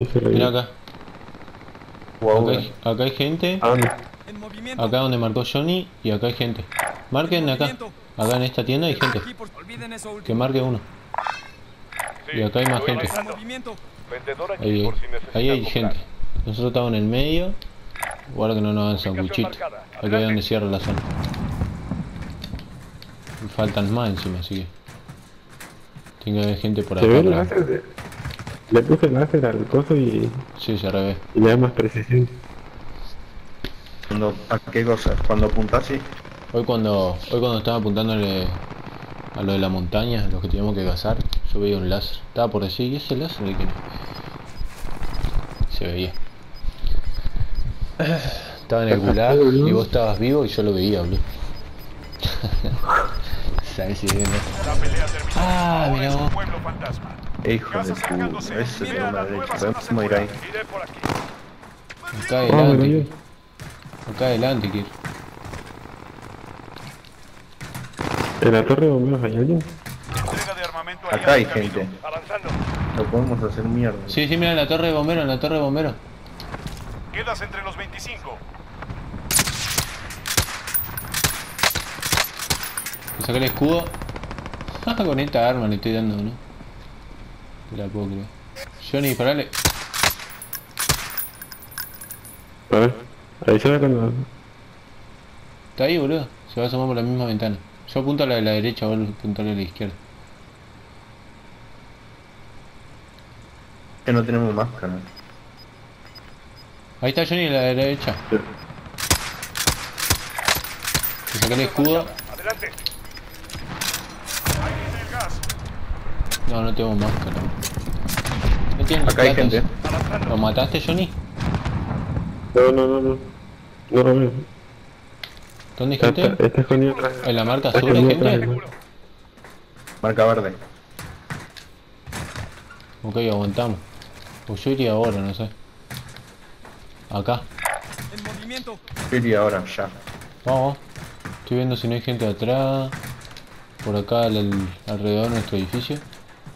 Mira acá. Wow, Acá hay, acá hay gente. ¿A dónde? En movimiento. Acá donde marcó Johnny y acá hay gente. Marquen acá. Acá en esta tienda hay gente. Que marque uno. Y acá hay más gente. Ahí, por si necesitas ahí hay gente. Nosotros estamos en el medio. Guarda que no nos hagan sanguchito. Acá es donde cierra la zona. Faltan más encima, así que. Tiene que haber gente por ¿Se acá. Le puse el láser al coso y, Sí, se revés. y le da más precisión. Cuando, ¿A qué cosa? Cuando apuntas sí. Hoy cuando, hoy cuando estaba apuntándole a lo de la montaña, los que teníamos que cazar, yo veía un láser. Estaba por decir, ¿y ese láser de qué? Se veía. Estaba en el gulag y vos estabas vivo y yo lo veía, boludo. ¿Sabes si es La pelea terminó. Ah, Ahora fantasma. Hijo de puta, ese es nueva derecha. Podemos ir ahí. Acá Ah, adelante, acá adelante, Kir. ¿En la torre de bomberos hay alguien? Entrega de armamento Acá hay gente. Lo podemos hacer mierda. Sí, sí, mira en la torre de bomberos, en la torre de bomberos. Quedas entre los 25. Le saqué el escudo. Con esta arma le estoy dando, ¿no? Te la puedo creer. Johnny, disparale. A ver, ahí se ve cuando... Está ahí, boludo. Se va a asomar por la misma ventana. Yo apunto a la de la derecha, vos apuntale a la izquierda. Que no tenemos máscara. Ahí está Johnny a la derecha. El escudo. Adelante. Ahí viene el gas. No, no tengo máscara. No Acá hay gente. ¿Lo mataste, Johnny? No, no, no, no. No lo veo. ¿Dónde hay gente? está, está escondido atrás. ¿En la marca azul hay gente? Marca verde. Ok, aguantamos. Pues yo iría ahora, no sé. Acá. En movimiento. Yo iría ahora, ya. Vamos. Estoy viendo si no hay gente atrás. Por acá al, al- alrededor de nuestro edificio.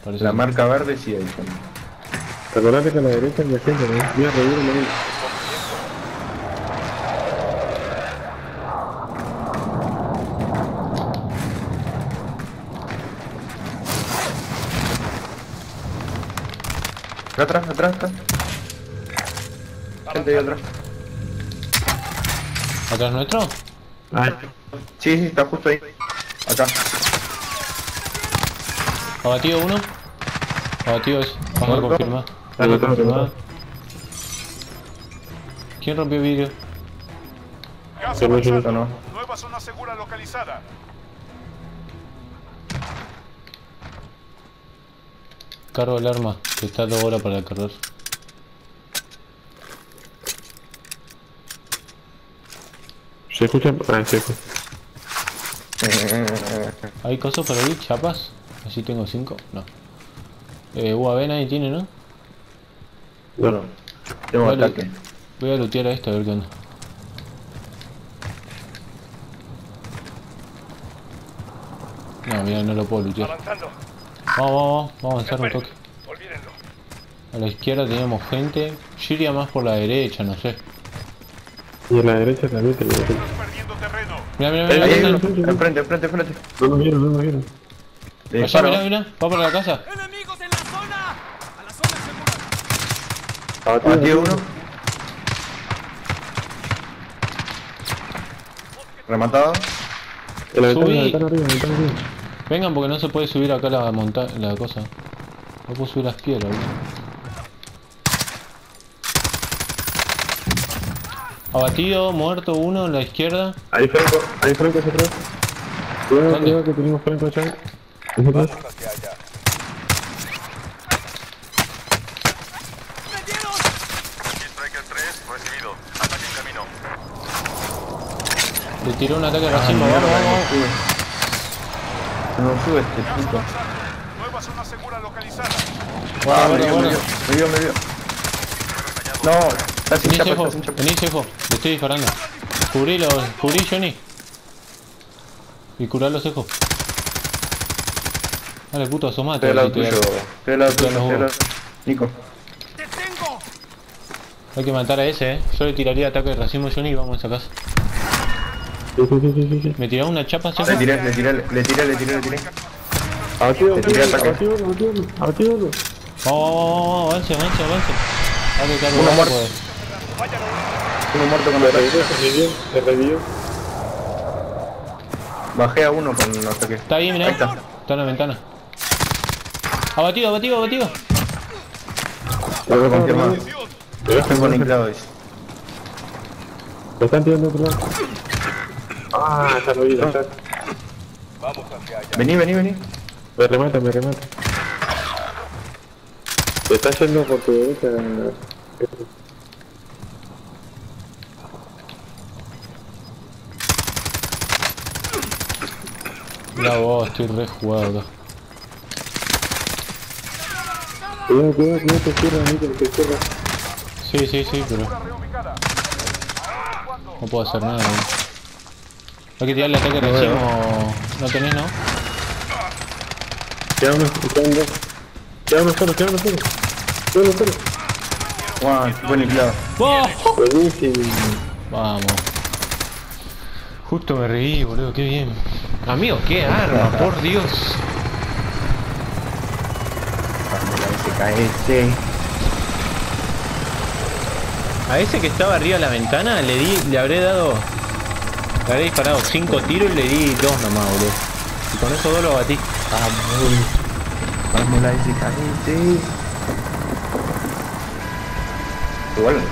Parece La que- marca verde sí hay gente. Recordate que a la derecha hay gente, ¿no? Voy a reír un momento. Acá atrás, atrás, atrás. Gente ahí atrás. ¿Atrás nuestro? Ay, Sí, sí, está justo ahí. Acá. Abatido uno. Abatido es. Vamos a confirmar. ¿Quién rompió vidrio? Se hizo, ¿no? Nueva zona segura localizada. Cargo el arma, que está dos horas para cargar. ¿se escucha? Ah, se escucha. ¿Hay cosas por ahí? ¿Chapas? Así tengo cinco. No. Eh, UAV nadie tiene, ¿no? Bueno, tengo Vale. ataque. Voy a lootear a este a ver qué onda. No, mira, no lo puedo lootear. Avanzando. Vamos, vamos, vamos a avanzar un toque. Olvídenlo. A la izquierda teníamos gente. Yo iría más por la derecha, no sé. Y a la derecha también te Estás perdiendo terreno. Mira, mira, mira, mira. ahí, mira. enfrente, enfrente, enfrente. No nos vieron, no nos vieron. Le Allá, mira, mira. Va para la casa. ¡Enemigos en la zona! ¡A la zona segura! Abatido uno. Rematado. Subí. Vengan porque no se puede subir acá la montaña, la cosa. No puedo subir las piedras, boludo. Abatido, muerto uno en la izquierda. Ahí Franco, ahí Franco hacia atrás. Cuidado, ¿Dónde? cuidado que tenemos Franco allá. Atrás. Hacia allá. ¡Metieron! Striker 3, recibido. Ataque en camino. Le tiró un ataque vamos, vamos, vamos. No sube este puto. avanzando. Nueva zona segura localizada. Guarda, Ah, me dio, me dio, me dio, me dio. No, está sin Vení, chapa, Sefo, está sin chapa. vení, Sefo. Le estoy disparando. Cubrilo, cubrí, Johnny. Y curalo, Sefo. Dale, puto, asomate. Estoy al lado tuyo. Estoy al lado tuyo. estoy al lado-. Nico. ¡Te tengo! Hay que matar a ese, eh. Yo le tiraría ataque de racimo Johnny y vamos a esa casa. ¿Me tiró una chapa, Le tiré, le tiré, le tiré, le tiré, le tiré. Abatido, Te tiré abatido, ataque. abatido, abatido, abatido. Vamos, vamos, vamos, avance, avance, avance. Dale, cargo, Uno muerto. Uno muerto con Me ataque. revivió, se revivió, se revivió. Bajé a uno con ataque. Está ahí, mirá. Ahí está. Está en la ventana. Abatido, abatido, abatido. Lo Confirmado. Lo Tengo están tirando otro lado. Ah, está revivido, está. Vení, vení, vení. Me remata, me remata. Te está yendo por tu derecha. Mira vos, estoy re jugado acá. Cuidado, cuidado, cuidado, te cierra, Níquel, te cierra. Sí, sí, sí, pero no puedo hacer nada. boludo. Hay que tirarle ataque de racimo. ¿No tenés, no? Queda uno, queda uno. Queda uno solo, queda uno solo. Queda uno solo. Guau, fue niquelado. ¡Vamos! Buenísimo. Vamos. Justo me reí, boludo, qué bien. Amigo, qué arma, por Dios. SKS. A ese que estaba arriba de la ventana le di, le habré dado. Le habré disparado 5 tiros y le di 2 nomás, boludo. Y con esos dos lo batí. Vamos la SKS. Igual,